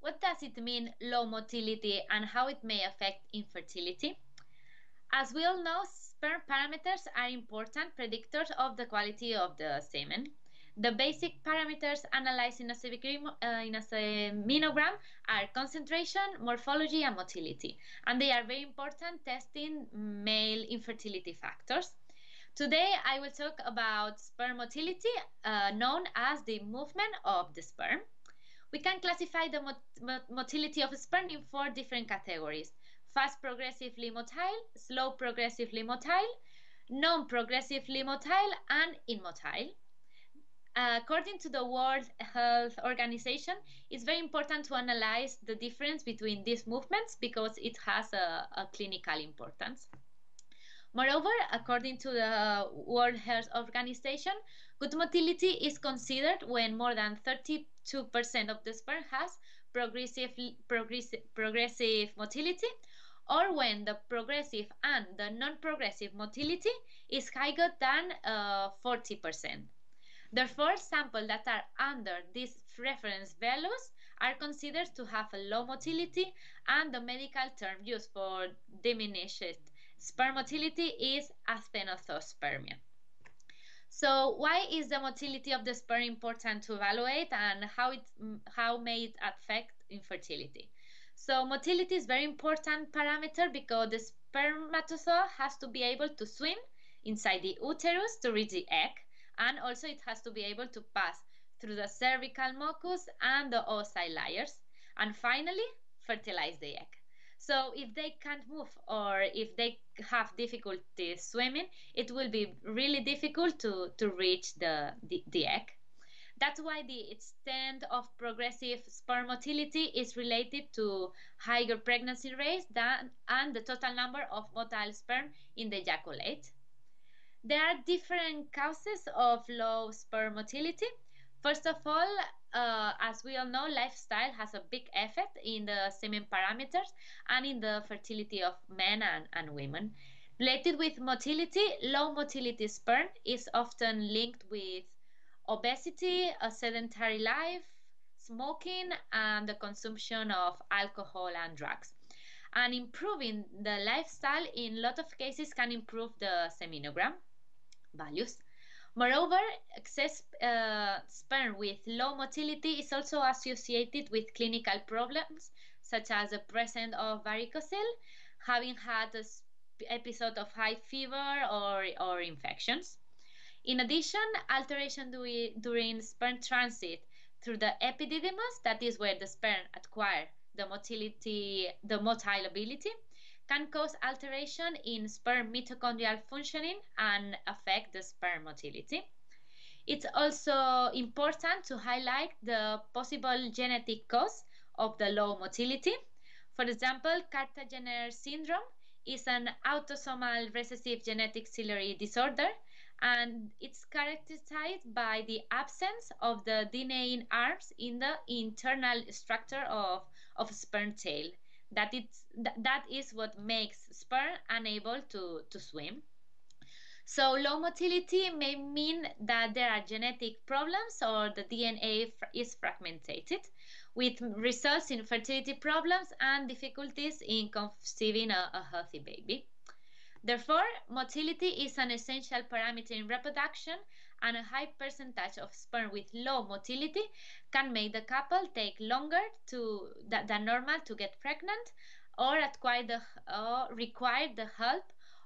What does it mean, low motility, and how it may affect infertility? As we all know, sperm parameters are important predictors of the quality of the semen. The basic parameters analyzed in a, uh, seminogram are concentration, morphology, and motility, and they are very important testing male infertility factors. Today, I will talk about sperm motility, uh, known as the movement of the sperm. We can classify the mot motility of sperm in four different categories. Fast progressively motile, slow progressively motile, non-progressively motile, and immotile. According to the World Health Organization, it's very important to analyze the difference between these movements because it has a, a clinical importance. Moreover, according to the World Health Organization, good motility is considered when more than 32% of the sperm has progressive, progressive, progressive motility or when the progressive and the non-progressive motility is higher than uh, 40%. Therefore, samples that are under these reference values are considered to have a low motility and the medical term used for diminished Sperm motility is asthenospermia. So why is the motility of the sperm important to evaluate and how it how may it affect infertility? So motility is very important parameter because the spermatozoa has to be able to swim inside the uterus to reach the egg and also it has to be able to pass through the cervical mucus and the oocyte layers and finally fertilize the egg. So if they can't move or if they have difficulty swimming, it will be really difficult to, to reach the, the, the egg. That's why the extent of progressive sperm motility is related to higher pregnancy rates than, and the total number of motile sperm in the ejaculate. There are different causes of low sperm motility. First of all, uh, as we all know, lifestyle has a big effect in the semen parameters and in the fertility of men and, and women. Related with motility, low motility sperm is often linked with obesity, a sedentary life, smoking, and the consumption of alcohol and drugs. And improving the lifestyle in a lot of cases can improve the seminogram values. Moreover, excess uh, sperm with low motility is also associated with clinical problems such as the presence of varicocele, having had an episode of high fever or, or infections. In addition, alteration during sperm transit through the epididymis, that is where the sperm acquire the motility, the motile ability, can cause alteration in sperm mitochondrial functioning and affect the sperm motility. It's also important to highlight the possible genetic cause of the low motility. For example, Kartagener syndrome is an autosomal recessive genetic ciliary disorder and it's characterized by the absence of the dynein arms in the internal structure of, of sperm tail that it's that is what makes sperm unable to, to swim. So low motility may mean that there are genetic problems or the DNA is fragmented, with results in fertility problems and difficulties in conceiving a, a healthy baby. Therefore, motility is an essential parameter in reproduction and a high percentage of sperm with low motility can make the couple take longer to, than normal to get pregnant or acquire the, or require the help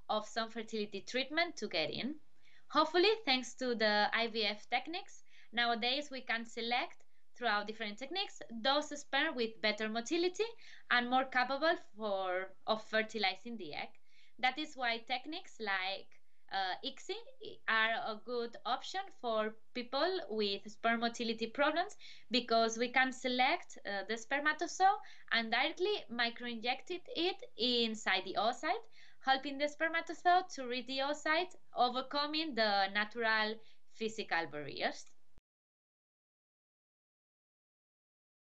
of some fertility treatment to get in. Hopefully, thanks to the IVF techniques, nowadays we can select throughout different techniques those sperm with better motility and more capable for, of fertilizing the egg. That is why techniques like uh, ICSI are a good option for people with sperm motility problems because we can select uh, the spermatozoa and directly microinject it inside the oocyte, helping the spermatozoa to reach the oocyte, overcoming the natural physical barriers.